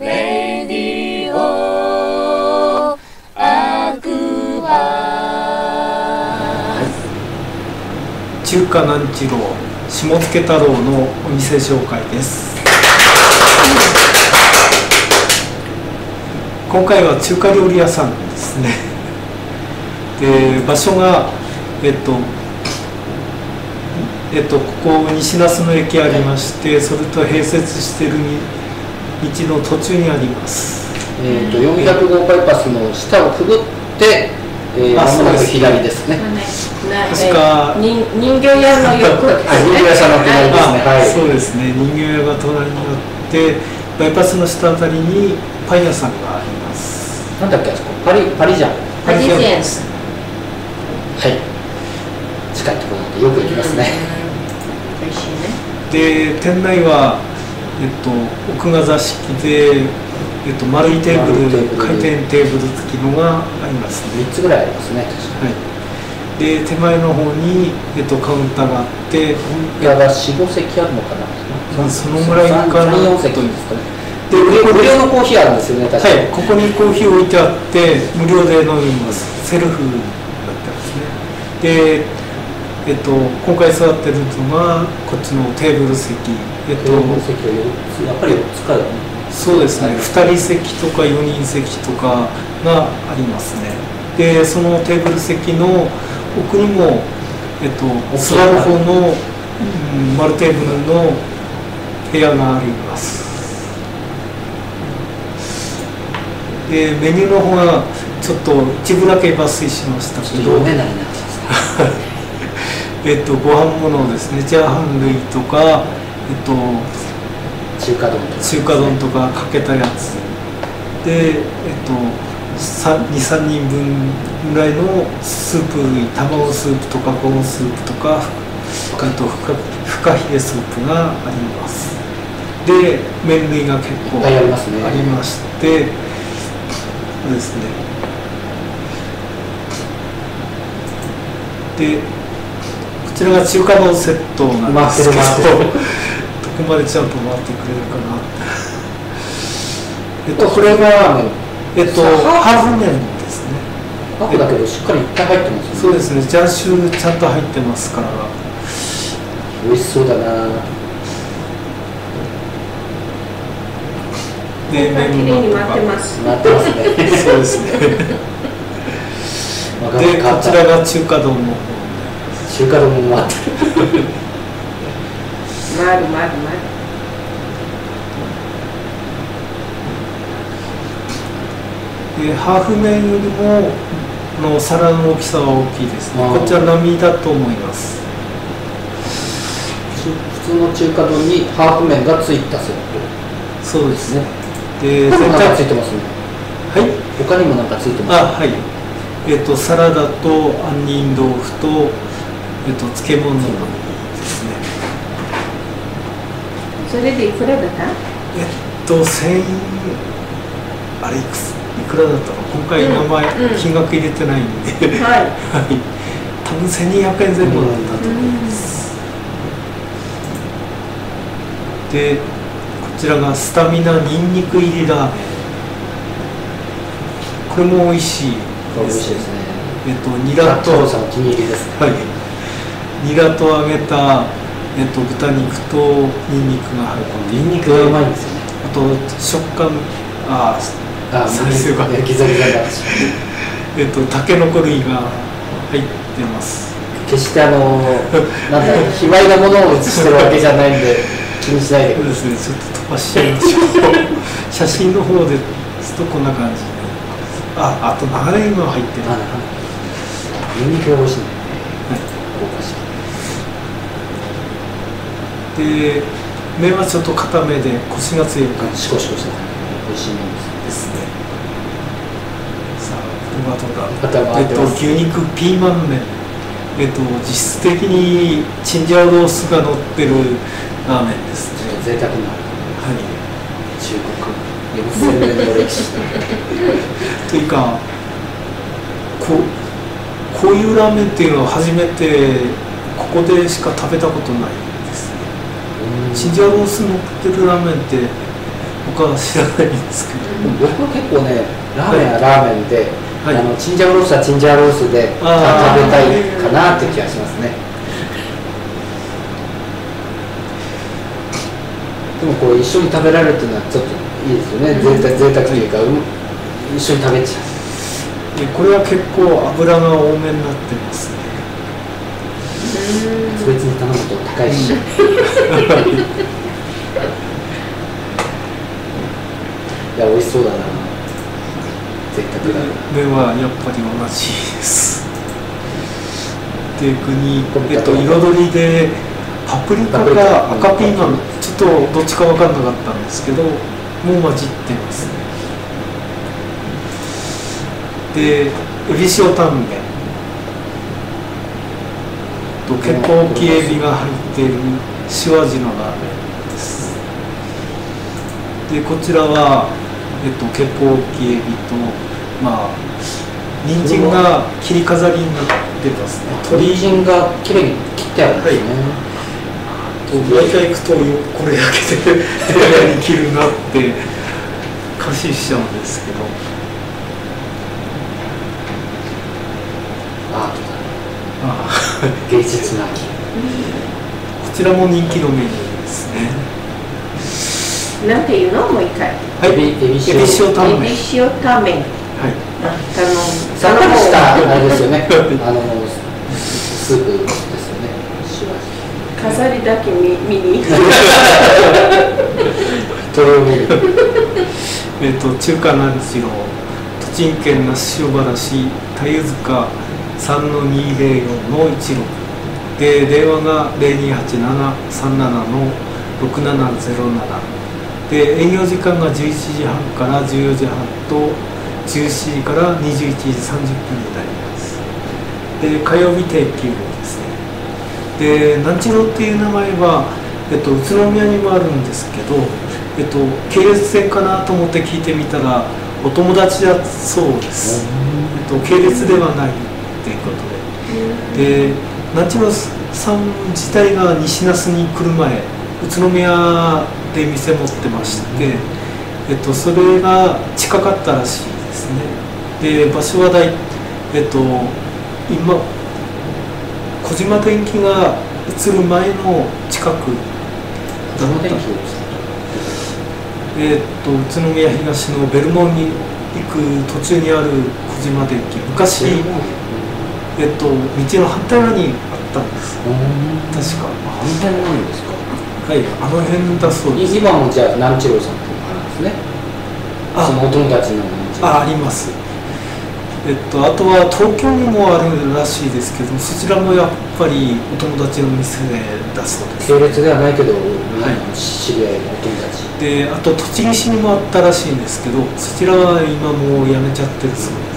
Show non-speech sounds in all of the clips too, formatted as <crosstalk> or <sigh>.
レディオアクア中華南次郎下野太郎のお店紹介です。今回は中華料理屋さんですね。で場所がえっとえっとここ西那須の駅ありましてそれと併設してる道の途中にあります。えー、と400号バイパスの下をくぐって、えー、あまもなくそうです。左ですね。確か人人形屋の横ですあ人形屋さんの隣ですね。あはい。そうですね。人形屋が隣にあってバイパスの下あたりにパン屋さんがあります。なんだっけあそこ？パリパリジャン。パリジェン。スはい。近いところなんでよく行きますね。美味しいね。で店内は、えっと、奥が座敷で、えっと、丸いテーブル回転テーブル付きのがありますね、三つぐらいありますね。はい、で手前の方に、えっと、カウンターがあってに。本屋が四五席あるのかな。まあそのぐらいかな三四席ですかね。で無料ここで無料のコーヒーあるんですよね。確かに。はい、ここにコーヒー置いてあって無料で飲みますセルフになってますねで、えっと、今回座ってるのがこっちのテーブル席。えっとやっぱり。そうですね、2人席とか4人席とかがありますね。でそのテーブル席の奥にも、えっと、座る方の、うん、丸テーブルの部屋があります。でメニューの方はちょっと一部だけ抜粋しましたけど、読めないな。<laughs> えっと、ご飯物ですね。チャーハン類とか、えっと、中華丼とか。中華丼とかかけたやつ。で、えっと、23人分ぐらいのスープ類卵スープとかコーンスープとかあとフカヒレスープがあります。で麺類が結構ありますね。ありましてそうですね。でこちらが中華丼セットなんですけどどこまでちゃんと回ってくれるかなえっとこれが。えっとハーフ麺ですねハーフだけどしっかりいっぱい入ってますね。そうですねチャーシューちゃんと入ってますから美味しそうだな。で綺麗に回ってますなってますね。<laughs> そうですね <laughs> でこちらが中華丼の方中華丼も回ってる。回る回る回るでハーフ麺よりもの皿の大きさは大きいですねこちら並みだと思います普通の中華丼にハーフ麺がついたセッそうですトね。で他にもなんかつい全てますね。体はい他にもなんかついてます。あはいえっ、とサラダと杏仁豆腐とえっ、と漬物ですね。それでいくらだった？えっと千あれいくついくらだったの？今回名前、うんうん金額入れてないんで。はい。はい多分1200円前後だったと思います、でこちらがスタミナにんにく入りラーメン。これも美味しい美味しいですね。えっとニラとお気に入りですね。はいニラと揚げた、えっと、豚肉とニンニクが入ってニンニクがうまいんですよね。あと食感ああ、再生がギザギザ。<laughs> えっとタケノコ類が入ってます。決してあのなんだろう卑猥なものを写してるわけじゃないんで <laughs> 気にしないでください。そうですね。ちょっと飛ばしちゃいましょう。写真の方ですとこんな感じで。ああと長ネギも入ってる。ニンニクが美味しいね。はい香ばしいで麺はちょっと固めでコシが強い感じ。シコシコして美味しいです。ね。さあこれはどうだえってと。牛肉ピーマン麺。えっと実質的にチンジャオロースが乗ってるラーメンですね。贅沢なはい。中国4000年の歴史。というかこうこういうラーメンっていうのは初めてここでしか食べたことないですねチンジャオロース乗ってるラーメンって他は知らないん。ですけど僕は結構ねラーメンはラーメンで、はい。あのチンジャオロースはチンジャオロースで食べたいかなって気がしますね。でもこう一緒に食べられるっていうのはちょっといいですよね。贅沢贅沢というか、うん。一緒に食べちゃう。でこれは結構油が多めになってますね別に頼むと高いし、いや美味しそうだな贅沢だな麺はやっぱり同じ。ですで具にこ、れえっと、彩りでパプリカパプリカか赤ピーマンちょっとどっちか分かんなかったんですけどもう混じってますね。でエビ塩タンメンと結構大きいエビが入っている塩味のラーメンです。でこちらは、えっと、結構大きいエビとまあ人参が切り飾りになってますね。鶏人がきれいに切ってあるんですね、と毎回行くとよこれ焼けて丁寧に切るなって感心しちゃうんですけどアートあだ芸術な秋。こちらも人気のメニューですね。なんていうの？もう一回。はい。エビエビ塩。エビ塩タンエビメン塩タンメン。はい。あ頼む。さっぱりしたあれですよね。あのスープですよね。塩味飾りだけ見見に？<laughs> とろみえっと中華なんちろ栃木県那須塩原市田湯塚3の204の16で電話が028737の6707で営業時間が11時半から14時半と17時から21時30分になります。で火曜日定休ですね。でなんちろっていう名前は、えっと、宇都宮にもあるんですけど、えっと、系列店かなと思って聞いてみたらお友達だそうです、えっと、系列ではないっていうことで。でなんちろさん自体が西那須に来る前宇都宮で店持ってまして、えっと、それが近かったらしいですね。で場所は大えっと今小島電機が移る前の近くどの天気ですえっと宇都宮東のベルモンに行く途中にある小島電機昔、えっと、道の反対側にあったんです。確か安全なんですか。はい。あの辺だそうです。今もじゃあ南次郎さんっていうのがあるんですね。あ。そのお友達のああります。えっとあとは東京にもあるらしいですけどそちらもやっぱりお友達の店だそうです。系列ではないけど、知り合いのお友達。であと栃木市にもあったらしいんですけどそちらは今もうやめちゃってるそうです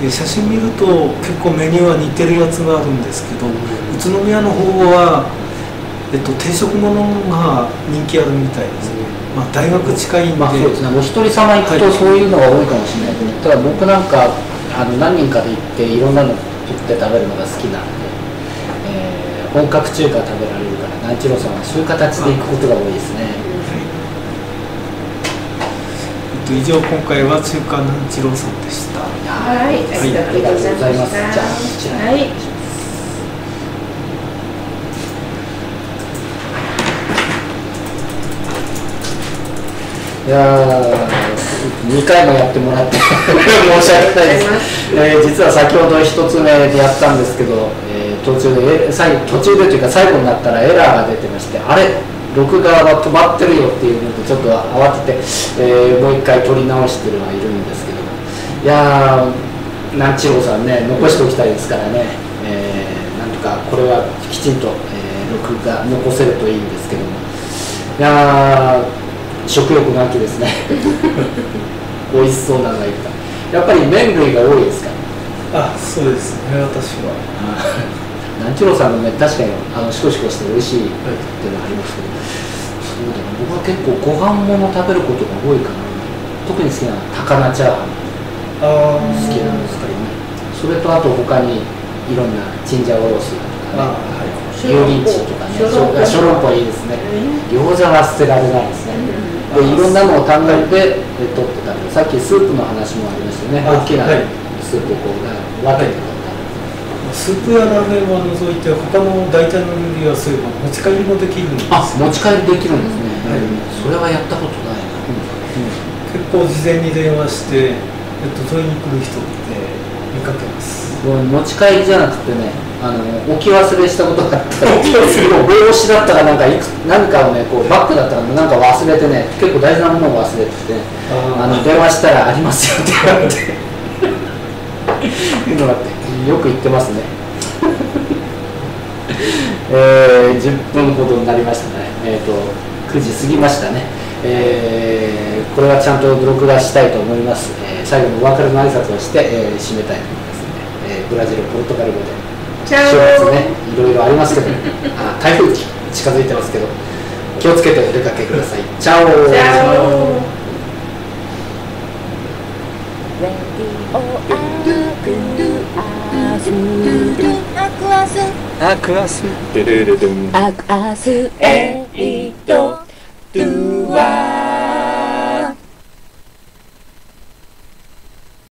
で写真見ると結構メニューは似てるやつがあるんですけど、宇都宮の方は、えっと、定食ものが人気あるみたいですね、まあ、大学近いんで、まあそうですね。お一人様行くとはい。そういうのが多いかもしれないけど、ただ僕なんかあの何人かで行っていろんなの取って食べるのが好きなんで、えー本格中華食べられるから南知郎さんはそういう形で行くことが多いですねえっと、以上今回は中華南次郎さんでした。はい、ありがとうございました。じゃあこちらはい。いやー2回もやってもらって <laughs> 申し訳ないです、えー実は先ほど1つ目でやったんですけど、えー途中でえ最後途中でというか最後になったらエラーが出てましてあれ？録画は止まってるよっていうのでちょっと慌てて、えーもう一回撮り直してるはいるんですけどいやー南千郎さんね残しておきたいですからね、えーなんとかこれはきちんと、えー録画残せるといいんですけども。いやー食欲の秋ですね。<laughs> 美味しそうなのがいっぱい。やっぱり麺類が多いですか？あそうですね。私は <laughs> 南千郎さんのね確かにあのシコシコして美味しいっていうのはありますけど、そうだな僕は結構ご飯もの食べることが多いかな特に好きなのは高菜チャーハン好きなんですけどねそれとあと他にいろんなチンジャオロースだとかねあはい油淋鶏とかね小籠包いいですね餃子は捨てられないですねでいろんなのを考えて取ってたんでさっきスープの話もありましたね大きなスープをこう分けて取っスープやラーメンは除いて他の大体の料理はそういえば持ち帰りもできるんですあ持ち帰りできるんですね、はい。それはやったことないな、結構事前に電話して、えっと、取りに来る人って見かけます。持ち帰りじゃなくてねあの置き忘れしたことがあって帽子だったかなんかいく何かをねこうバッグだったかなんか忘れてね結構大事なものを忘れてて、あの電話したらありますよって言われて。<laughs> <laughs> <laughs> いうのがあってよく言ってますね。<laughs> えー、10分ほどになりましたね。えっ、と9時過ぎましたね。えーこれはちゃんと録画したいと思います、えー最後のお別れの挨拶をして、えー締めたいと思いますね、えーブラジルポルトガル語で。チャ週末オねいろいろありますけど。あ台風近づいてますけど。気をつけてお出かけください。チャオチャオアクアスデレレデンアクアスエイトドゥワー